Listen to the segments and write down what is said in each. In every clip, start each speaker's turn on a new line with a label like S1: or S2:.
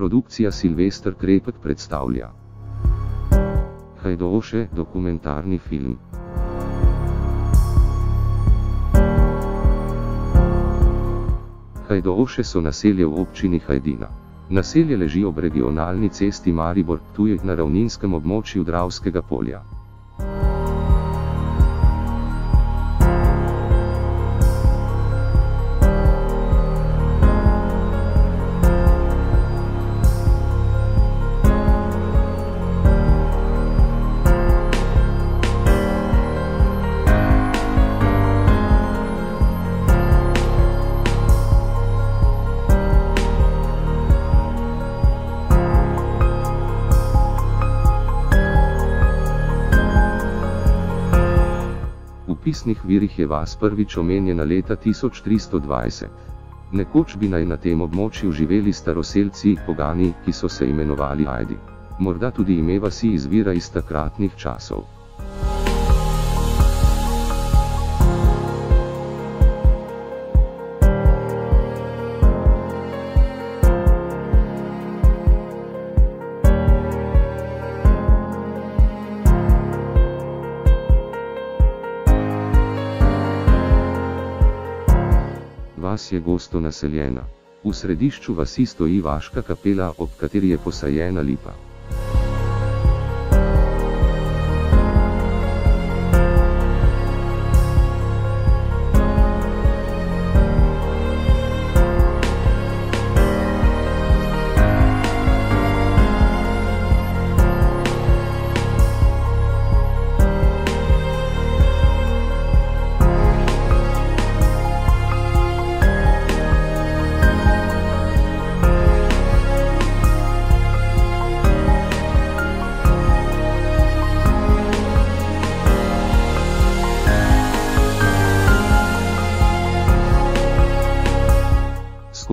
S1: Produkcija Silvester Krepek predstavlja. Hajdoše, dokumentarni film. Hajdoše so naselje v občini Hajdina. Naselje leži ob regionalni cesti Maribor-Ptuj na ravninskem območju Dravskega polja. V pisnih virih je vas prvič omenjena leta 1320. Nekoč bi naj na tem območju živeli staroselci, pogani, ki so se imenovali Ajdi. Morda tudi ime vasi izvira iz takratnih časov. Vas je gosto naseljena. V središču vasi stoji vaška kapela, ob kateri je posajena lipa.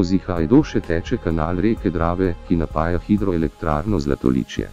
S1: Skozi Hajdoše teče kanal reke Drave, ki napaja hidroelektrarno Zlatoličje.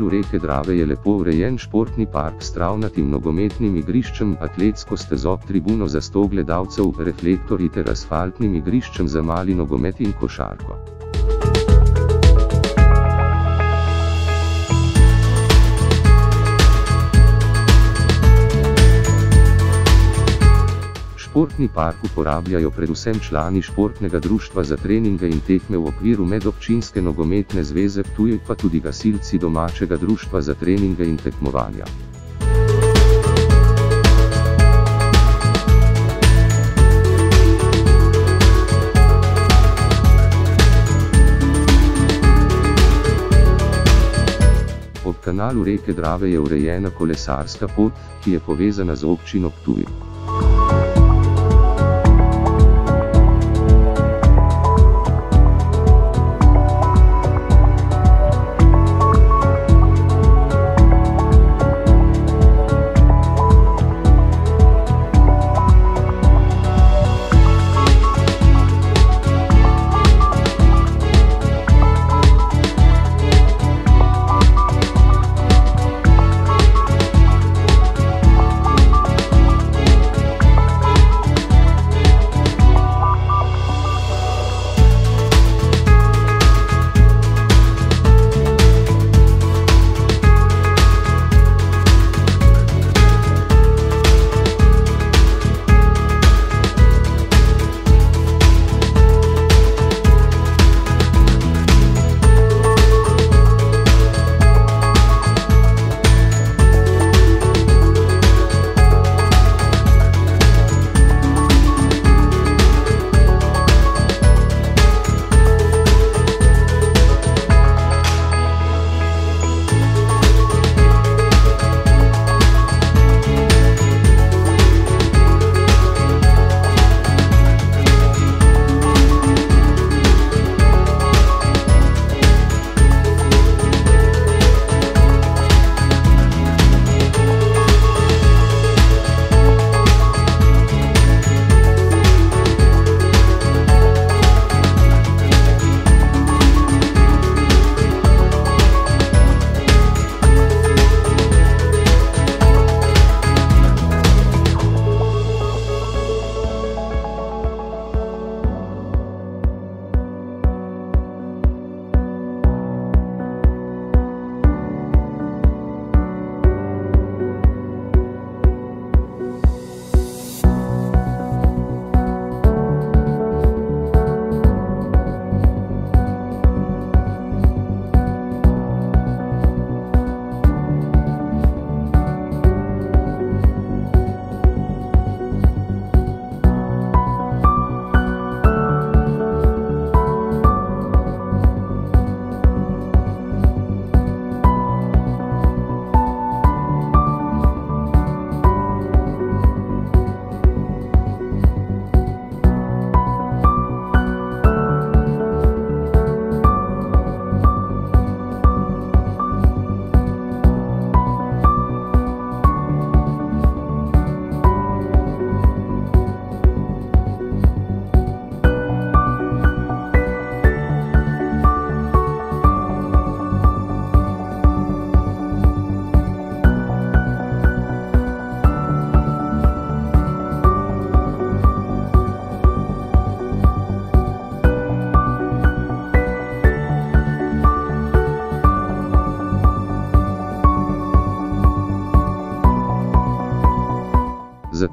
S1: Kanalu reke Drave je lepo urejen športni park s travnatim nogometnim igriščem, atletsko stezo, tribuno za sto gledalcev, reflektorji ter asfaltnim igriščem za mali nogomet in košarko. Športni park uporabljajo predvsem člani športnega društva za treninge in tekme v okviru medobčinske nogometne zveze Ptuj, pa tudi gasilci domačega društva za treninge in tekmovanja. Ob kanalu reke Drave je urejena kolesarska pot, ki je povezana z občino Ptuj.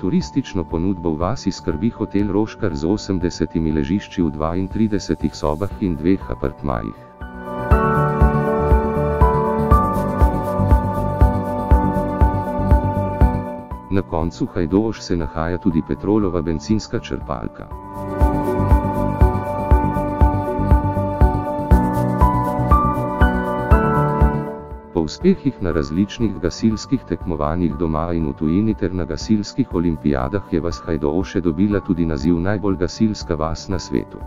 S1: Turistično ponudbo v vasi skrbi hotel Roškar z 80 ležišči v 32 sobah in dveh apartmajih. Na koncu Hajdoš se nahaja tudi petrolova bencinska črpalka. Uspehih na različnih gasilskih tekmovanjih doma in v tujini ter na gasilskih olimpijadah je vas Hajdoše dobila tudi naziv najbolj gasilska vas na svetu.